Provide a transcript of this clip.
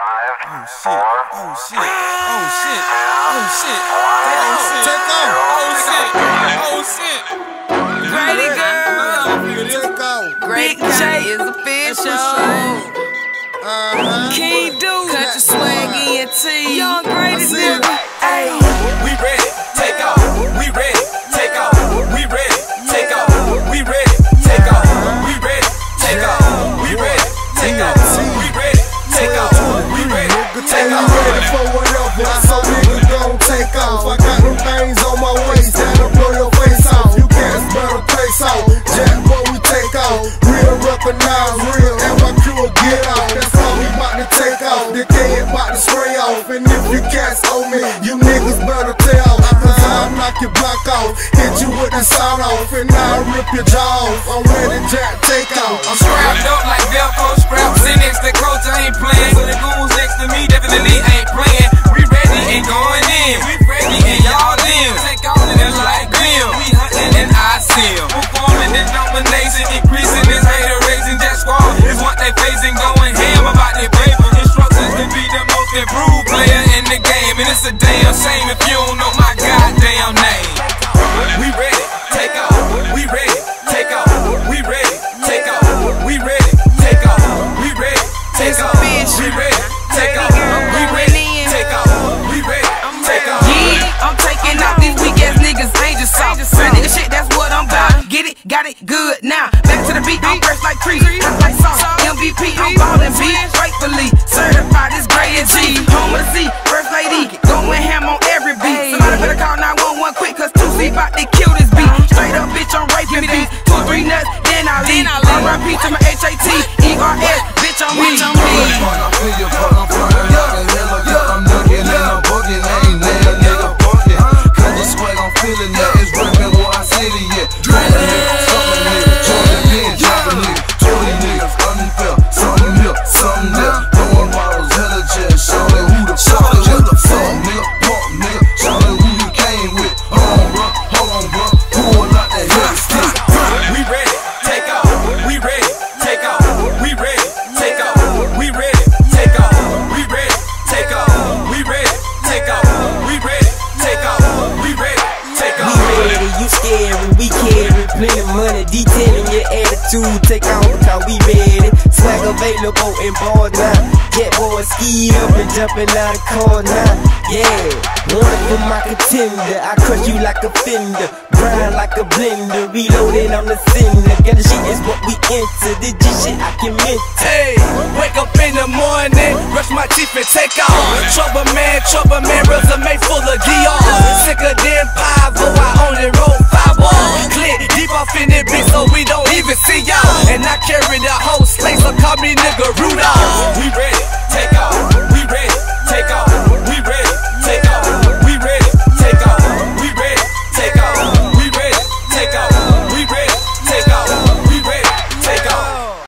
Five, oh shit. Oh shit. Oh shit. Oh shit. Take off. Take off. Oh shit. Oh shit. Grady Gurl. Take off. Great J is official. Uh-huh. King Dude. Cut your swaggy and your. Young Grady Gurl. off, the can about to spray off. And if you cats on me, you niggas better tell. Cause I'll knock your block off, hit you with the sawed off, and I'll rip your jaw off. I'm ready, Jack, take off. I'm strapped up like Velcro straps. and B, rightfully certified as gray and G. Home of the sea, first lady, going ham on every beat. Somebody better call to take on, now we ready. Swag available in bar now. Get boys skied up and jumping out of car now. Yeah, run for my contender. I crush you like a fender, grind like a blender. Reloading on the cinder. Get the shit is what we into. The G shit I can miss. Hey, wake up in the morning, brush my teeth and take off. Trouble man, trouble man, resume full of gear. Sicker than Pavo, I own roll.